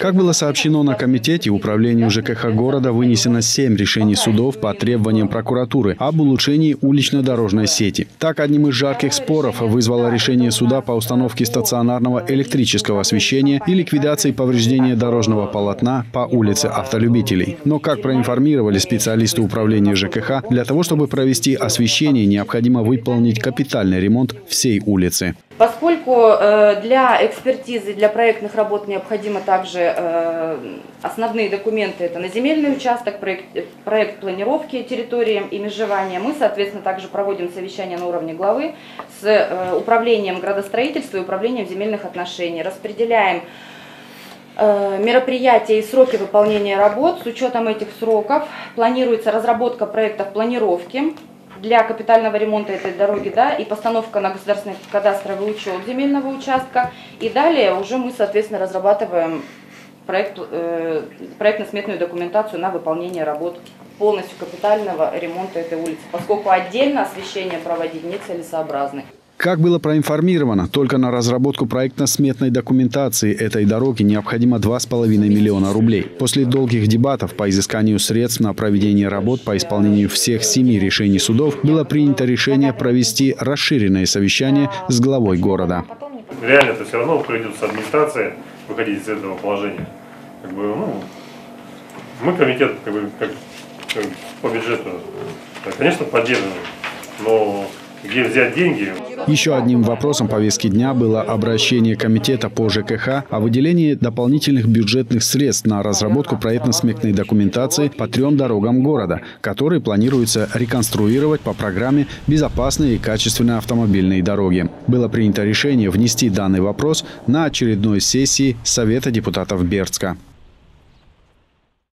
Как было сообщено на комитете, управлению ЖКХ города вынесено 7 решений судов по требованиям прокуратуры об улучшении улично-дорожной сети. Так, одним из жарких споров вызвало решение суда по установке стационарного электрического освещения и ликвидации повреждения дорожного полотна по улице автолюбителей. Но, как проинформировали специалисты управления ЖКХ, для того, чтобы провести освещение, необходимо выполнить капитальный ремонт всей улицы. Поскольку э, для экспертизы, для проектных работ необходимо также э, основные документы, это на земельный участок, проект, проект планировки территории и межевания, мы, соответственно, также проводим совещание на уровне главы с э, управлением градостроительства и управлением земельных отношений, распределяем мероприятия и сроки выполнения работ. С учетом этих сроков планируется разработка проектов планировки, для капитального ремонта этой дороги, да, и постановка на государственный кадастровый учет земельного участка. И далее уже мы, соответственно, разрабатываем проект, э, проектно-сметную документацию на выполнение работ полностью капитального ремонта этой улицы, поскольку отдельно освещение проводить нецелесообразно. Как было проинформировано, только на разработку проектно-сметной документации этой дороги необходимо 2,5 миллиона рублей. После долгих дебатов по изысканию средств на проведение работ по исполнению всех семи решений судов было принято решение провести расширенное совещание с главой города. Реально это все равно придется администрация выходить из этого положения. Как бы, ну, мы комитет как бы, как, как по бюджету, конечно, поддерживаем, но где взять деньги. Еще одним вопросом повестки дня было обращение комитета по ЖКХ о выделении дополнительных бюджетных средств на разработку проектно-сметной документации по трем дорогам города, которые планируется реконструировать по программе «Безопасные и качественные автомобильные дороги». Было принято решение внести данный вопрос на очередной сессии Совета депутатов Бердска.